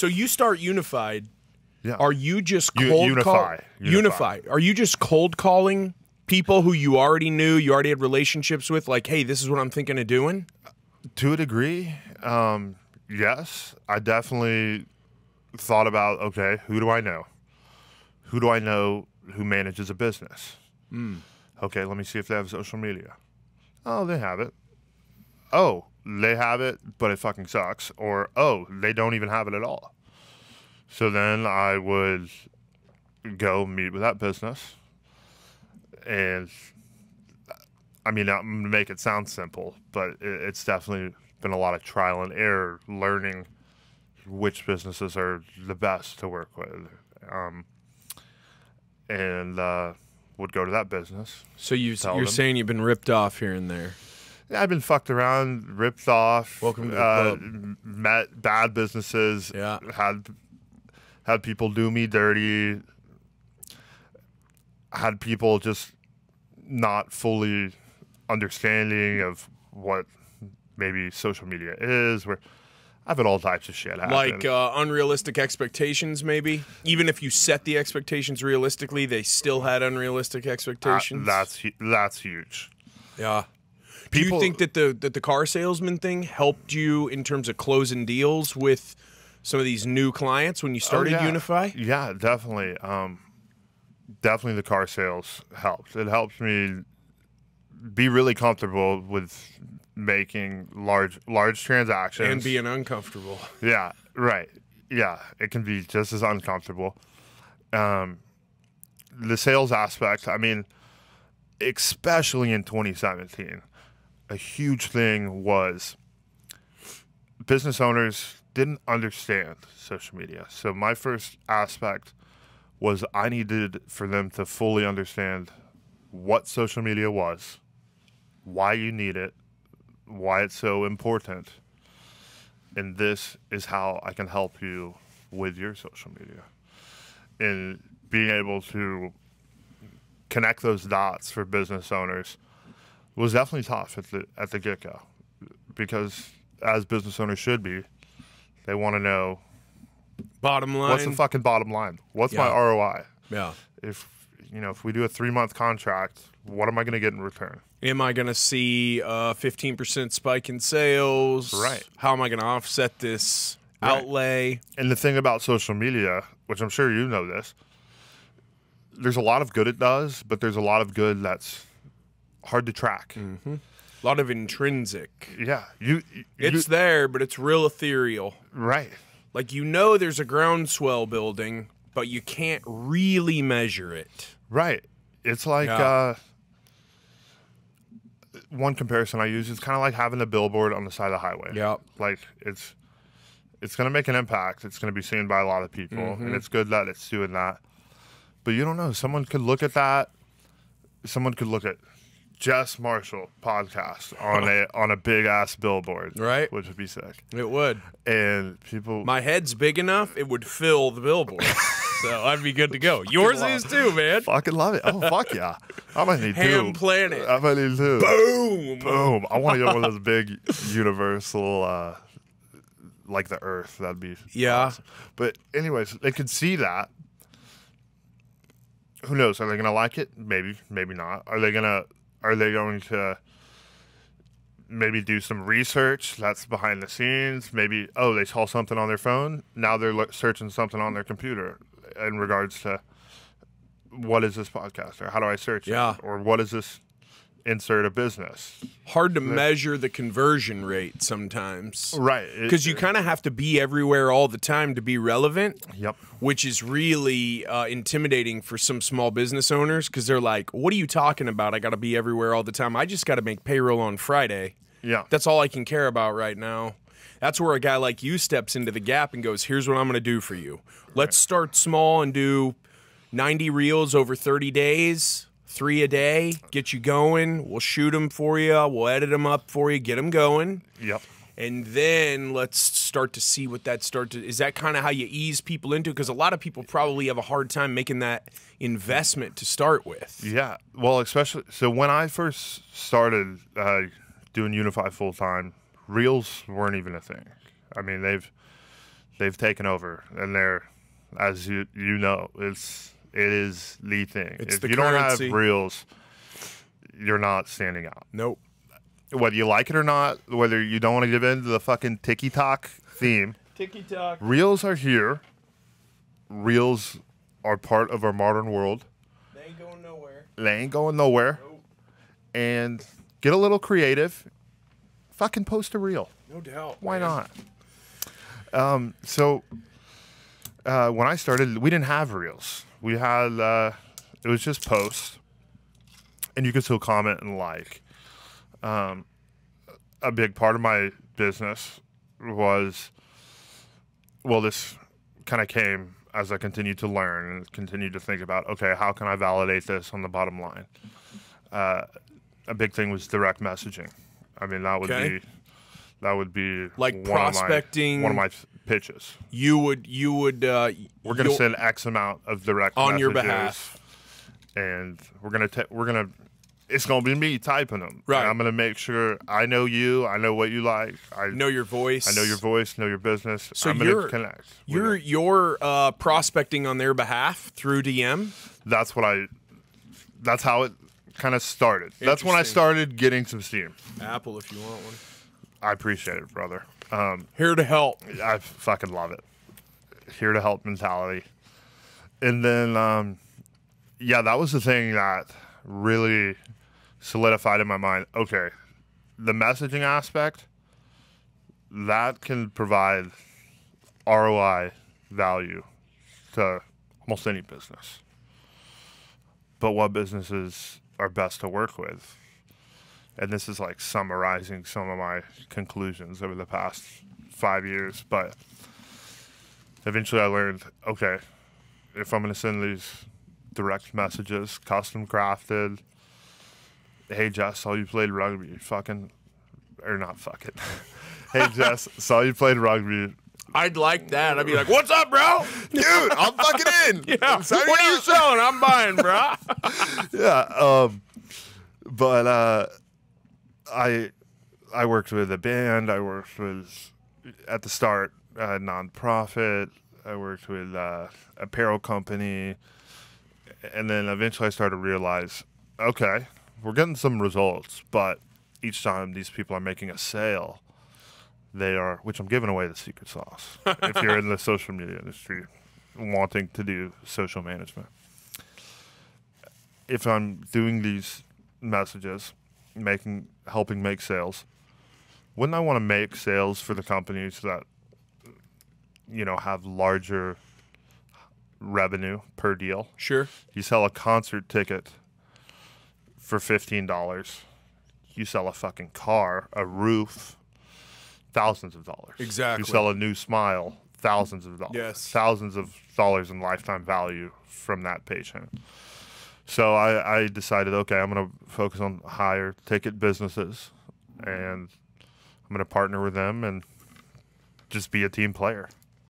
So you start Unified. Yeah. Are you just U- cold Unify. call- Unify. Unify. Are you just cold calling people who you already knew, you already had relationships with? Like, hey, this is what I'm thinking of doing. to a degree, um, yes. I definitely thought about okay, who do I know? Who do I know who manages a business? Okay, let me see if they have social media. Oh, they have it. Oh, they have it, but it fucking sucks. Or oh, they don't even have it at all. So then I would go meet with that business, and I mean, I'm gonna make it sound simple, but it's definitely been a lot of trial and error, learning which businesses are the best to work with, um, and uh, would go to that business. So you, you're them. saying you've been ripped off here and there. I've been fucked around, ripped off. Welcome to the uh, club. Met bad businesses. Yeah. had had people do me dirty. Had people just not fully understanding of what maybe social media is. Where I've had all types of shit happen. Like uh, unrealistic expectations, maybe. Even if you set the expectations realistically, they still had unrealistic Uh, expectations. that's that's huge. yeah. Do you think that the that the car salesman thing helped you in terms of closing deals with some of these new clients when you started Oh, yeah. Unify? Yeah, definitely. Um, definitely the car sales helped. It helps me be really comfortable with making large large transactions And being uncomfortable. yeah right yeah it can be just as uncomfortable um, the sales aspect i mean especially in 2017 a huge thing was business owners didn't understand social media so my first aspect was i needed for them to fully understand what social media was why you need it why it's so important and this is how I can help you with your social media. And being able to connect those dots for business owners was definitely tough at the at the get go, because as business owners should be, they want to know Bottom line. what's the fucking bottom line, what's my ROI. yeah. If you know, if we do a three month contract, what am I going to get in return? Am I going to see a 15% spike in sales? Right. How am I going to offset this Right. outlay? And the thing about social media, which I'm sure you know this, there's a lot of good it does, but there's a lot of good that's hard to track. A lot of intrinsic. Yeah, you, you It's there, but it's real ethereal. right. Like you know there's a groundswell building, but you can't really measure it. Right. It's like Yeah. uh, one comparison I use is kind of like having a billboard on the side of the highway. Yeah. Like it's it's going to make an impact. It's going to be seen by a lot of people, Mm-hmm. and it's good that it's doing that. But you don't know. Someone could look at that. Someone could look at Jess Marshall podcast on a on a big ass billboard, Right. Which would be sick. It would. And people, My head's big enough, it would fill the billboard. so I'd be good to go. Yours is too, man. fucking love it. Oh fuck yeah! I might need Hamm two. planet. I might need two. Boom. Boom! I want to get one of those big universal, uh, like the Earth. That'd be Yeah. awesome. But anyways, they could see that. Who knows? Are they gonna like it? Maybe, maybe not. Are they gonna? Are they going to? Maybe do some research that's behind the scenes. Maybe oh they saw something on their phone. Now they're searching something on their computer in regards to what is this podcast or how do I search Yeah. it or what is this insert a business Hard to measure the conversion rate sometimes. right Because you kind of have to be everywhere all the time to be relevant. Yep. which is really uh, intimidating for some small business owners because they're like, "What are you talking about? I got to be everywhere all the time. I just got to make payroll on Friday. Yeah. That's all I can care about right now." That's where a guy like you steps into the gap and goes, "Here's what I'm going to do for you. Let's start small and do 90 reels over 30 days." Three a day, get you going. We'll shoot them for you. We'll edit them up for you. Get them going Yep. and then let's start to see what that start to is that kind of how you ease people into because a lot of people probably have a hard time making that investment to start with Yeah. Well, especially so when I first started uh, doing Unify full time, reels weren't even a thing. I mean, they've they've taken over, and they're, as you you know, it's it is the thing. It's if the you currency. don't have reels, you're not standing out. Nope. Whether you like it or not, whether you don't want to give in to the fucking tiki talk theme, Tiki talk. reels are here. Reels are part of our modern world. They ain't going nowhere. They ain't going nowhere. Nope. And get a little creative. Fucking post a reel. No doubt. Why man. not? Um, so uh, when I started, we didn't have reels. We had uh, it was just posts, and you could still comment and like. Um, a big part of my business was well, this kind of came as I continued to learn and continued to think about okay, how can I validate this on the bottom line? Uh, a big thing was direct messaging. I mean, that would Okay. be that would be Like one prospecting- Of my, one of my pitches. You would. You would. Uh, We're going to send X amount of direct On your behalf. and we're gonna ta- we're gonna. It's gonna be me typing them. Right. And I'm gonna make sure I know you. I know what you like. I know your voice. I know your voice. Know your business. So I'm gonna you're- connect. You're you're uh, prospecting on their behalf through DM. That's what I. That's how it kind of started. That's when I started getting some steam. Apple, if you want one. I appreciate it, brother. Um, Here to help. I fucking love it. Here to help mentality. And then, um, yeah, that was the thing that really solidified in my mind. Okay, the messaging aspect that can provide ROI value to almost any business. But what businesses are best to work with? And this is like summarizing some of my conclusions over the past five years. But eventually I learned okay, if I'm going to send these direct messages, custom crafted, hey, Jess, saw you played rugby. Fucking, or not fucking. hey, Jess, saw you played rugby. I'd like that. I'd be like, "What's up, bro? Dude, I'm fucking in. Yeah. What are you selling? I'm buying, bro." yeah. Um, but uh, I I worked with a band. I worked with at the start a nonprofit. I worked with uh, apparel company, and then eventually I started to realize, okay, we're getting some results, but each time these people are making a sale, they are, which I'm giving away the secret sauce. if you're in the social media industry, wanting to do social management if I'm doing these messages, making helping make sales, wouldn't I want to make sales for the companies that you know have larger revenue per deal? Sure. You sell a concert ticket for fifteen dollars. You sell a fucking car, a roof, thousands of dollars. Exactly. You sell a new smile, thousands of dollars. Yes. Thousands of dollars in lifetime value from that patient. So I, I decided, okay, I'm going to focus on higher ticket businesses, and I'm going to partner with them and just be a team player.